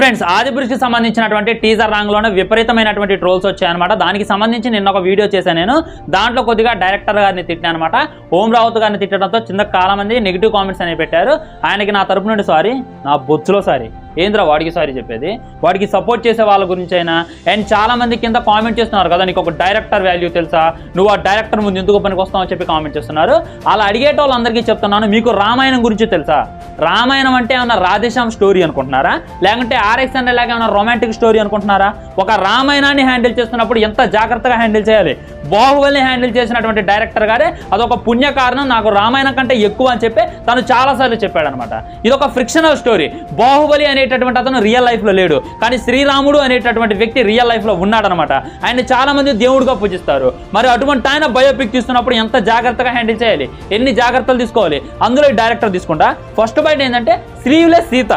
Friends ఆదిపురుషుకి సంబంధించినటువంటి teaser రంగులోనే విపరీతమైనటువంటి ట్రోల్స్ వచ్చాయన్నమాట. దానికి సంబంధించి నిన్న ఒక వీడియో చేశాను నేను. దాంట్లో కొద్దిగా డైరెక్టర్ గారిని తిట్టాను అనమాట ఓం రావత్ గారిని తిట్టడంతో చిన్న కాలం మంది నెగిటివ్ కామెంట్స్ అనేవి పెట్టారు. ఆయనకి నా తరపు నుండి సారీ నా బొచ్చులో సారీ ఏంద్రా వాడికి సారీ చెప్పేది? వాడికి సపోర్ట్ చేసే వాళ్ళ గురించి అయినా అండ్ చాలా మంది కింద కామెంట్ చేస్తున్నారు కదా నీకు ఒక డైరెక్టర్ వాల్యూ తెలుసా? నువ్వు ఆ డైరెక్టర్ ముందు ఎందుకు పనికి వస్తావు చెప్పి కామెంట్ చేస్తున్నారు. అలా అడిగేటోళ్ళందరికీ చెప్తున్నాను మీకు రామాయణం గురించి తెలుసా? రామాయణం అంటే ఏమన్నా రాధేశ్యామ్ స్టోరీ అనుకుంటున్నారా? లేకుంటే ఆర్ఎక్స్ అంటే లేక ఏమైనా రొమాంటిక్ స్టోరీ అనుకుంటున్నారా? ఒక రామాయణాన్ని హ్యాండిల్ చేస్తున్నప్పుడు ఎంత జాగ్రత్తగా హ్యాండిల్ చేయాలి? బాహుబలిని హ్యాండిల్ చేసినటువంటి డైరెక్టర్ గారే అదొక పుణ్య కారణం నాకు రామాయణం కంటే ఎక్కువ అని చెప్పి తను చాలాసార్లు చెప్పాడనమాట. ఇది ఒక ఫ్రిక్షనల్ స్టోరీ బాహుబలి అనేటటువంటి అతను రియల్ లైఫ్లో లేడు. కానీ శ్రీరాముడు అనేటటువంటి వ్యక్తి రియల్ లైఫ్లో ఉన్నాడనమాట. ఆయన చాలామంది దేవుడిగా పూజిస్తారు. మరి అటువంటి ఆయన బయోపిక్ తీస్తున్నప్పుడు ఎంత జాగ్రత్తగా హ్యాండిల్ చేయాలి? ఎన్ని జాగ్రత్తలు తీసుకోవాలి? అందులో డైరెక్టర్ తీసుకుంటా. ఫస్ట్ బయట ఏంటంటే స్లీవ్లెస్ సీత.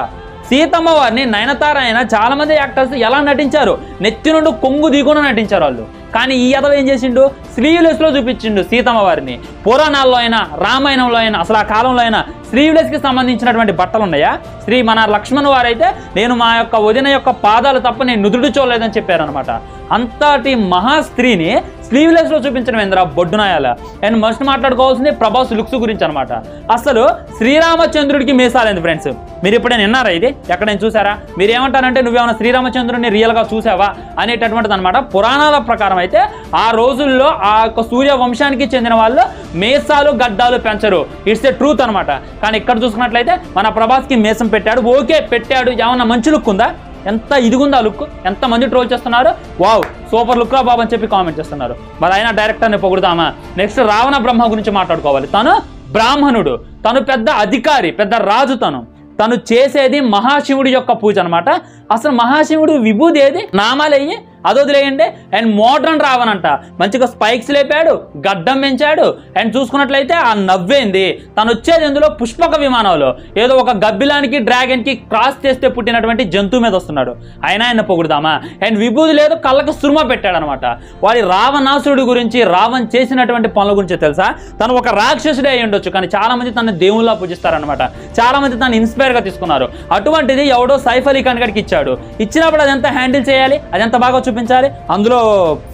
సీతమ్మ వారిని నయనతార అయిన చాలా మంది యాక్టర్స్ ఎలా నటించారు? నెత్తి నుండి కొంగు దిగున నటించారు వాళ్ళు. కానీ ఈ యదవ ఏం చేసిండు? స్లీవ్లెస్లో చూపించిండు సీతమ్మ వారిని పురాణాల్లో అయినా రామాయణంలో అయినా అసలు ఆ కాలంలో అయినా స్లీవ్లెస్కి సంబంధించినటువంటి బట్టలు ఉన్నాయా? శ్రీ మన లక్ష్మణ్ వారైతే నేను మా యొక్క వదిన యొక్క పాదాలు తప్ప నేను నుదుడు చూడలేదని చెప్పారనమాట అంతటి మహా స్త్రీని స్లీవ్లెస్లో చూపించడం ఏంద్రా బొడ్డునాయాల. అండ్ మస్ట్ మాట్లాడుకోవాల్సింది ప్రభాస్ లుక్స్ గురించి అనమాట అసలు శ్రీరామచంద్రుడికి మీసాలేదు ఫ్రెండ్స్ మీరు ఎప్పుడైనా విన్నారా ఇది? ఎక్కడైనా చూసారా? మీరు ఏమంటారంటే నువ్వేమైనా శ్రీరామచంద్రుడిని రియల్గా చూసావా? అనేటటువంటిది అనమాట పురాణాల ప్రకారం అయితే ఆ రోజుల్లో ఆ యొక్క సూర్య వంశానికి చెందిన వాళ్ళు మేసాలు గడ్డాలు పెంచరు. ఇట్స్ ఏ ట్రూత్ అనమాట కానీ ఇక్కడ చూసుకున్నట్లయితే మన ప్రభాస్కి మేసం పెట్టాడు. ఓకే పెట్టాడు. ఏమన్నా మంచి లుక్ ఉందా? ఎంత ఇదిగుందా లుక్? ఎంత మంది ట్రోల్ చేస్తున్నారు? వావ్ సూపర్ లుక్ రా బాబు అని చెప్పి కామెంట్ చేస్తున్నారు. మరి ఆయన డైరెక్టర్ని పొగుడుదామా? నెక్స్ట్ రావణ బ్రహ్మ గురించి మాట్లాడుకోవాలి. తను బ్రాహ్మణుడు. తను పెద్ద అధికారి పెద్ద రాజు తను. తను చేసేది మహాశివుడి యొక్క పూజ అనమాట అసలు మహాశివుడు విభూది ఏది నామాలయ్యి అది వదిలేయండి. అండ్ మోడ్రన్ రావనంట. మంచిగా స్పైక్స్ లేపాడు గడ్డం పెంచాడు. అండ్ చూసుకున్నట్లయితే ఆ నవ్వేంది. తను వచ్చేది ఎందులో పుష్పక విమానంలో. ఏదో ఒక గబ్బిలానికి డ్రాగన్కి క్రాస్ చేస్తే పుట్టినటువంటి జంతువు మీద వస్తున్నాడు. అయినా ఆయన పొగుడుదామా? అండ్ విభూది లేదు కళ్ళకు సురుమ పెట్టాడు అనమాట వాడి రావణాసురుడి గురించి రావణ్ చేసినటువంటి పనుల గురించి తెలుసా? తను ఒక రాక్షసుడే అయి ఉండొచ్చు కానీ చాలా మంది తన దేవుళ్ళ పూజిస్తారనమాట. చాలా మంది తను ఇన్స్పైర్గా తీసుకున్నారు. అటువంటిది ఎవడో సైఫ్ అలీ ఖాన్ గడికి ఇచ్చాడు. ఇచ్చినప్పుడు అదంతా హ్యాండిల్ చేయాలి? అదంతా బాగా చూపించాలి అందులో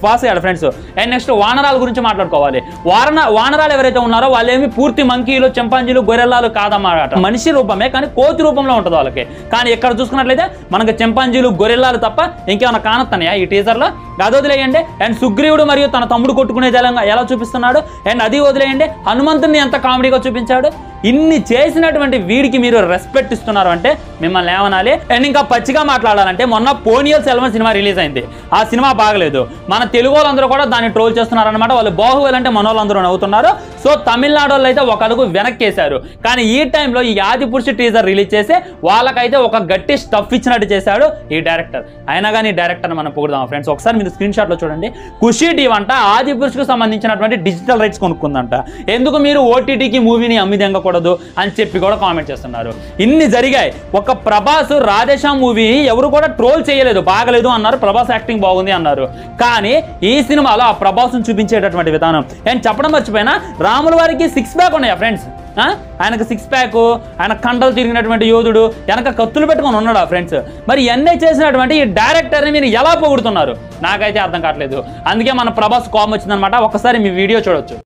పాస్ అయ్యాడు ఫ్రెండ్స్. అండ్ నెక్స్ట్ వానరాల గురించి మాట్లాడుకోవాలి. వారణ వానరాలు ఎవరైతే ఉన్నారో వాళ్ళేమి పూర్తి మంకీలు చెంపాంజీలు గొర్రెల్లాలు కాదన్నమాట. మనిషి రూపమే కానీ కోతి రూపంలో ఉంటుంది వాళ్ళకి. కానీ ఇక్కడ చూసుకున్నట్లయితే మనకు చెంపాంజీలు గొర్రెల్లాలు తప్ప ఇంకేమైనా కానొస్తున్నాయా ఈ టీజర్లో? అది వదిలేయండి. అండ్ సుగ్రీవుడు మరియు తన తమ్ముడు కొట్టుకునే జలంగా ఎలా చూపిస్తున్నాడు? అండ్ అది వదిలేయండి. హనుమంతుని ఎంత కామెడీగా చూపించాడు? ఇన్ని చేసినటువంటి వీడికి మీరు రెస్పెక్ట్ ఇస్తున్నారు అంటే మిమ్మల్ని ఏమనాలి? అండ్ ఇంకా పచ్చిగా మాట్లాడాలంటే మొన్న పోనియల్ సెల్వన్ సినిమా రిలీజ్ అయింది. ఆ సినిమా బాగలేదు. మన తెలుగు వాళ్ళందరూ కూడా దాన్ని ట్రోల్ చేస్తున్నారనమాట వాళ్ళు బాహుబలి అంటే మన వాళ్ళందరూ నవ్వుతున్నారు. సో తమిళనాడు వాళ్ళు అయితే ఒక అడుగు వెనక్కేశారు. కానీ ఈ టైంలో ఈ ఆది పురుషు టీజర్ రిలీజ్ చేసి వాళ్ళకైతే ఒక గట్టి స్టఫ్ ఇచ్చినట్టు చేశాడు ఈ డైరెక్టర్ అయినా కానీ డైరెక్టర్ మనం పొగుడదాం ఫ్రెండ్స్ ఒకసారి మీరు స్క్రీన్ షాట్లో చూడండి. ఖుషి టీవ్ అంట ఆది పురుషుకు సంబంధించినటువంటి డిజిటల్ రైట్స్ కొనుక్కుందంట. ఎందుకు మీరు ఓటీటీకి మూవీని అమ్మిదంగా చేయకూడదు అని చెప్పి కూడా కామెంట్ చేస్తున్నారు. ఇన్ని జరిగాయి. ఒక ప్రభాస్ రాధేశ్యామ్ మూవీ ఎవరు కూడా ట్రోల్ చేయలేదు బాగలేదు అన్నారు. ప్రభాస్ యాక్టింగ్ బాగుంది అన్నారు. కానీ ఈ సినిమాలో ఆ ప్రభాస్ను చూపించేటటువంటి విధానం. నేను చెప్పడం మర్చిపోయినా రాముల వారికి సిక్స్ బ్యాక్ ఉన్నాయా ఫ్రెండ్స్ ఆ? ఆయనకు సిక్స్ ప్యాక్ ఆయన కండలు తిరిగినటువంటి యోధుడు వెనక కత్తులు పెట్టుకొని ఉన్నాడు ఆ ఫ్రెండ్స్ మరి ఇవన్నీ చేసినటువంటి ఈ డైరెక్టర్ని మీరు ఎలా పొగుడుతున్నారు? నాకైతే అర్థం కావట్లేదు. అందుకే మన ప్రభాస్ కోపం వచ్చిందనమాట ఒకసారి మీ వీడియో చూడొచ్చు.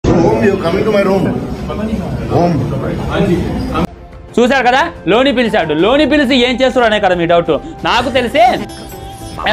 చూశారు కదా? లోని పిలిచాడు. లోని పిలిచి ఏం చేస్తారు అనే కదా మీ డౌట్ నాకు తెలిసే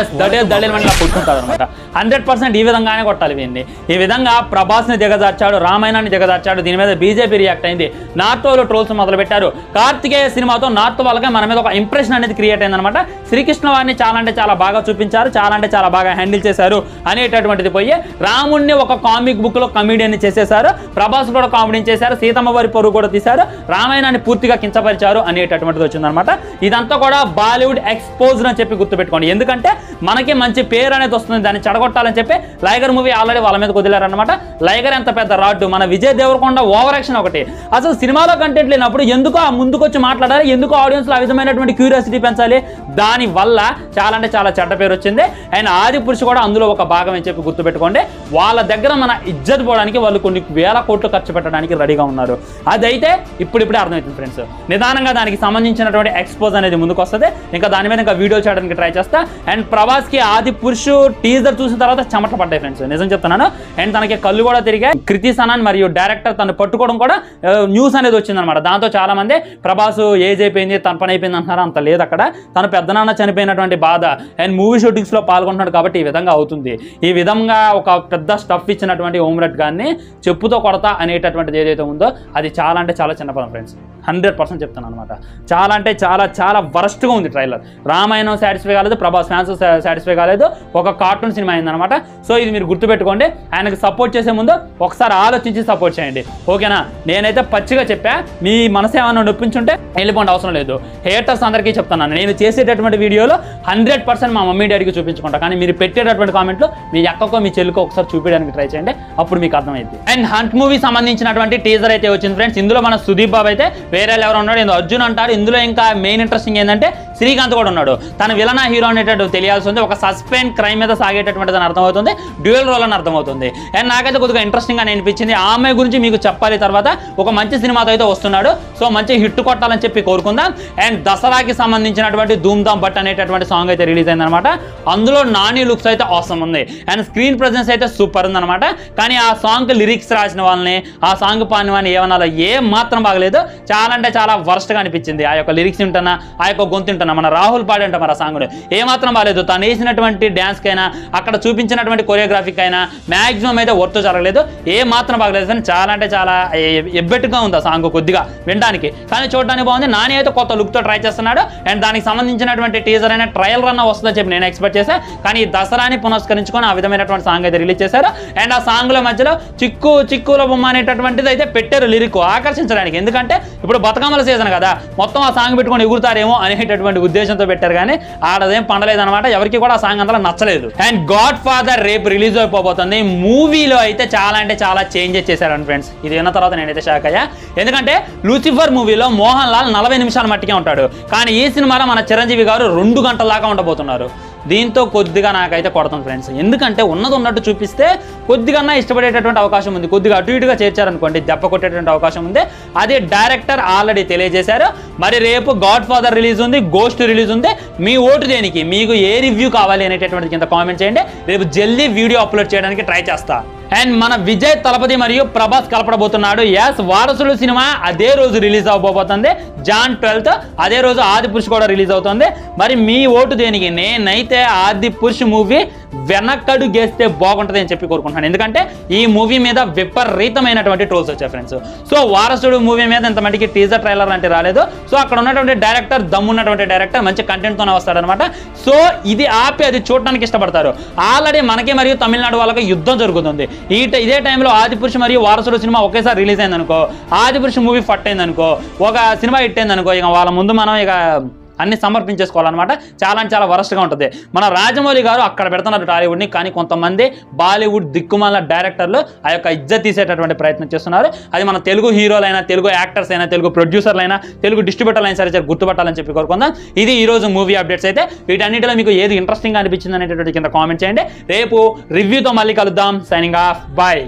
ఎస్ దడే దడే అంటే కొట్టుకుంటారు అనమాట హండ్రెడ్ పర్సెంట్ ఈ విధంగానే కొట్టాలి వీడిని. ఈ విధంగా ప్రభాస్ని దిగజార్చాడు రామాయణాన్ని దిగజార్చాడు దీని మీద బీజేపీ రియాక్ట్ అయింది. నార్త్ వాళ్ళు ట్రోల్స్ మొదలు పెట్టారు కార్తికేయ సినిమాతో నార్త్ వాళ్ళకి మన మీద ఒక ఇంప్రెషన్ అనేది క్రియేట్ అయిందనమాట శ్రీకృష్ణ వారిని చాలా అంటే చాలా బాగా చూపించారు చాలా అంటే చాలా బాగా హ్యాండిల్ చేశారు అనేటటువంటిది పోయి రాముణ్ణి ఒక కామిక్ బుక్లో కమెడియన్ చేసేశారు. ప్రభాస్ కూడా కామెడీ చేశారు. సీతమ్మ వారి పొరుగు కూడా తీశారు. రామాయణాన్ని పూర్తిగా కించపరిచారు అనేటటువంటిది వచ్చిందనమాట ఇదంతా కూడా బాలీవుడ్ ఎక్స్పోజ్ అని చెప్పి గుర్తుపెట్టుకోండి. ఎందుకంటే మనకి మంచి పేరు అనేది వస్తుంది. దాన్ని చెడగొట్టాలని చెప్పి లైగర్ మూవీ ఆల్రెడీ వాళ్ళ మీద కుదిలారనమాట లైగర్ ఎంత పెద్ద రాడ్డు? మన విజయ్ దేవరకొండ ఓవర్ యాక్షన్ ఒకటి. అసలు సినిమాలో కంటెంట్ లేనప్పుడు ఎందుకు ఆ ముందుకొచ్చి మాట్లాడాలి? ఎందుకు ఆడియన్స్లో ఆ విధమైనటువంటి క్యూరియాసిటీ పెంచాలి? దాని వల్ల చాలా అంటే చాలా చెడ్డ పేరు వచ్చింది. అండ్ ఆది పురుషు కూడా అందులో ఒక భాగం అని చెప్పి గుర్తుపెట్టుకోండి. వాళ్ళ దగ్గర మన ఇజ్జత్ పోవడానికి వాళ్ళు కొన్ని వేల కోట్లు ఖర్చు పెట్టడానికి రెడీగా ఉన్నారు. అదైతే ఇప్పుడిప్పుడే అర్థమవుతుంది ఫ్రెండ్స్ నిదానంగా దానికి సంబంధించినటువంటి ఎక్స్పోజ్ అనేది ముందుకు వస్తుంది ఇంకా దాని మీద ఇంకా వీడియో చేయడానికి ట్రై చేస్తా. అండ్ ప్రభాస్కి ఆది పురుషు టీజర్ చూసిన తర్వాత చెమట పడ్డాయి ఫ్రెండ్స్ నిజం చెప్తున్నాను. అండ్ తనకి కళ్ళు కూడా తిరిగాయి. కృతి సనాన్ మరియు డైరెక్టర్ తను పట్టుకోవడం కూడా న్యూస్ అనేది వచ్చిందనమాట దాంతో చాలా మంది ప్రభాస్ ఏజ్ అయిపోయింది తన పని అయిపోయింది అంటున్నారు. అంత లేదు అక్కడ. తను పెద్దనాన్న చనిపోయినటువంటి బాధ. అండ్ మూవీ షూటింగ్స్లో పాల్గొంటున్నాడు కాబట్టి ఈ విధంగా అవుతుంది. ఈ విధంగా ఒక పెద్ద స్టఫ్ ఇచ్చినటువంటి ఓమ్రెడ్ గారిని చెప్పుతో కొడతా అనేటటువంటిది ఏదైతే ఉందో అది చాలా అంటే చాలా చిన్న పదం ఫ్రెండ్స్ హండ్రెడ్ పర్సెంట్ చెప్తాను అనమాట చాలా అంటే చాలా చాలా వరస్ట్గా ఉంది ట్రైలర్. రామాయణం సాటిస్ఫై కాలేదు ప్రభాస్ ఫ్యాన్స్ సాటిస్ఫై కాలేదు ఒక కార్టూన్ సినిమా అయిందనమాట సో ఇది మీరు గుర్తుపెట్టుకోండి ఆయనకు సపోర్ట్ చేసే ముందు ఒకసారి ఆలోచించి సపోర్ట్ చేయండి. ఓకేనా? నేనైతే పచ్చిగా చెప్పా మీ మనసు ఏమైనా నొప్పించుంటే వెళ్ళిపోండి అవసరం లేదు. హేటర్స్ అందరికీ చెప్తున్నాను. నేను చేసేటటువంటి వీడియోలో హండ్రెడ్ పర్సెంట్ మా మమ్మీ డాడీకి చూపించుకుంటా. కానీ మీరు పెట్టేటటువంటి కామెంట్లు మీ అక్కకో మీ చెల్లికో ఒకసారి చూపించడానికి ట్రై చేయండి. అప్పుడు మీకు అర్థమైంది అండ్ హంట్ మూవీ సంబంధించినటువంటి టీజర్ అయితే వచ్చింది ఫ్రెండ్స్ ఇందులో మన సుదీప్ బాబు అయితే వేరే ఎవరు ఉన్నాడు ఇందులో అర్జున్ అంటారు ఇందులో ఇంకా మెయిన్ ఇంట్రెస్టింగ్ ఏంటంటే శ్రీకాంత్ కూడా ఉన్నాడు. తన విలనా హీరో అనేటట్టు తెలియాల్సి ఉంది. ఒక సస్పెండ్ క్రైమ్ మీద సాగేటటువంటి అని అర్థమవుతుంది. డ్యూయల్ రోల్ అని అర్థమవుతుంది. అండ్ నాకైతే కొద్దిగా ఇంట్రెస్టింగ్ అని అనిపించింది. ఆ అమ్మాయి గురించి మీకు చెప్పాలి తర్వాత ఒక మంచి సినిమాతో అయితే వస్తున్నాడు. సో మంచి హిట్ కొట్టాలని చెప్పి కోరుకుందాం. అండ్ దసరాకి సంబంధించినటువంటి ధూమ్ ధామ్ బట్ అనేటటువంటి సాంగ్ అయితే రిలీజ్ అయిందనమాట అందులో నాని లుక్స్ అయితే అవసరం ఉంది. అండ్ స్క్రీన్ ప్రజెన్స్ అయితే సూపర్ ఉందన్నమాట. కానీ ఆ సాంగ్ లిరిక్స్ రాసిన వాళ్ళని ఆ సాంగ్ పాని వాళ్ళని ఏమన్నా ఏ మాత్రం బాగలేదు. చాలా అంటే చాలా వర్స్ట్గా గా అనిపించింది. ఆ యొక్క లిరిక్స్ వింటున్నా ఆ యొక్క గొంతు వింటున్నా మన రాహుల్ పాడి అంట మన సాంగ్ ఏ మాత్రం బాగాలేదు తను వేసినటువంటి డ్యాన్స్ కైనా అక్కడ చూపించినటువంటి కొరియోగ్రఫీకి అయినా మాక్సిమం అయితే వర్త్ జరగలేదు. ఏ మాత్రం బాగలేదు. కానీ చాలా అంటే చాలా ఎబ్బెట్టుగా ఉంది ఆ సాంగ్ కొద్దిగా వినడానికి. కానీ చూడడానికి బాగుంది. నాని అయితే కొత్త లుక్తో ట్రై చేస్తున్నాడు. అండ్ దానికి సంబంధించినటువంటి టీజర్ అయినా ట్రయల్ రన్ వస్తుందని చెప్పి నేను ఎక్స్పెక్ట్ చేశాను కానీ ఈ దసరాని పునస్కరించుకొని ఆ విధమైనటువంటి సాంగ్ అయితే రిలీజ్ చేశారు. అండ్ ఆ సాంగ్ మధ్యలో చిక్కు చిక్కుల బొమ్మ అనేటటువంటిది అయితే పెట్టారు లిరిక్ ఆకర్షించడానికి. ఎందుకంటే ఇప్పుడు బతుకమ్మల సీజన్ కదా. మొత్తం ఆ సాంగ్ పెట్టుకొని ఎగురుతారేమో అనేటటువంటి ఉద్దేశంతో పెట్టారు కానీ ఆడదేం పండలేదన్నమాట. ఎవరికి కూడా ఆ సాంగ్ అంతలా నచ్చలేదు. అండ్ గాడ్ ఫాదర్ రేపు రిలీజ్ అయిపోబోతుంది. మూవీలో అయితే చాలా అంటే చాలా చేంజెస్ చేశారండి ఫ్రెండ్స్ ఇది విన్న తర్వాత నేనైతే షాక్ అయ్యా. ఎందుకంటే లూసిఫర్ మూవీలో మోహన్ లాల్ నలభై నిమిషాల మట్టికే ఉంటాడు. కానీ ఈ సినిమాలో మన చిరంజీవి గారు రెండు గంటల దాకా ఉండబోతున్నారు. దీంతో కొద్దిగా నాకైతే కొడుతుంది ఫ్రెండ్స్. ఎందుకంటే ఉన్నది ఉన్నట్టు చూపిస్తే కొద్దిగా ఇష్టపడేటటువంటి అవకాశం ఉంది. కొద్దిగా అటు ఇటుగా చేర్చారనుకోండి దెబ్బ కొట్టేటువంటి అవకాశం ఉంది. అది డైరెక్టర్ ఆల్రెడీ తెలియజేశారు. మరి రేపు గాడ్ ఫాదర్ రిలీజ్ ఉంది గోస్ట్ రిలీజ్ ఉంది. మీ ఓటు దేనికి? మీకు ఏ రివ్యూ కావాలి అనేటటువంటి కింద కామెంట్ చేయండి. రేపు జల్దీ వీడియో అప్లోడ్ చేయడానికి ట్రై చేస్తా. అండ్ మన విజయ్ తలపతి మరియు ప్రభాస్ కలపడబోతున్నాడు. ఎస్ వారసుడు సినిమా అదే రోజు రిలీజ్ అవ్వబోతుంది. జాన్ ట్వెల్త్ అదే రోజు ఆది పురుష్ కూడా రిలీజ్ అవుతుంది. మరి మీ ఓటు దేనికి? నేనైతే ఆది పురుష్ మూవీ వెనక్కడు గేస్తే బాగుంటుంది అని చెప్పి కోరుకుంటున్నాను. ఎందుకంటే ఈ మూవీ మీద విపరీతమైనటువంటి ట్రోల్స్ వచ్చాయి ఫ్రెండ్స్. సో వారసుడు మూవీ మీద ఇంత మటుకి టీజర్ ట్రైలర్ అంటే రాలేదు. సో అక్కడ ఉన్నటువంటి డైరెక్టర్ దమ్మున్నటువంటి డైరెక్టర్ మంచి కంటెంట్ తోనే వస్తాడనమాట. సో ఇది ఆపి అది చూడడానికి ఇష్టపడతారు. ఆల్రెడీ మనకి మరియు తమిళనాడు వాళ్ళకి యుద్ధం జరుగుతుంది. ఈ ఇదే టైంలో ఆదిపురుషు మరియు వారసుడు సినిమా ఒకేసారి రిలీజ్ అయింది అనుకో ఆదిపురుషు మూవీ ఫట్ అయిందనుకో ఒక సినిమా హిట్ అనుకో ఇక వాళ్ళ ముందు మనం ఇక అన్ని సమర్పించేసుకోవాలన్నమాట. చాలా అంటే చాలా వరస్ట్గా ఉంటుంది. మన రాజమౌళి గారు అక్కడ పెడుతున్నారు టాలీవుడ్ని కానీ కొంతమంది బాలీవుడ్ దిక్కుమాల డైరెక్టర్లు ఆ యొక్క ఇజ్జత్ తీసేటటువంటి ప్రయత్నం చేస్తున్నారు. అది మన తెలుగు హీరోలైనా తెలుగు యాక్టర్స్ అయినా తెలుగు ప్రొడ్యూసర్లైనా తెలుగు డిస్ట్రిబ్యూటర్లైనా అయినా సరే సరే గుర్తుపట్టాలని చెప్పి కోరుకుందాం. ఇది ఈ రోజు మూవీ అప్డేట్స్ అయితే వీటన్నిటిలో మీకు ఏది ఇంట్రెస్టింగ్ అనిపించింది అనేటువంటి కింద కామెంట్ చేయండి. రేపు రివ్యూతో మళ్ళీ కలుద్దాం. Signing off bye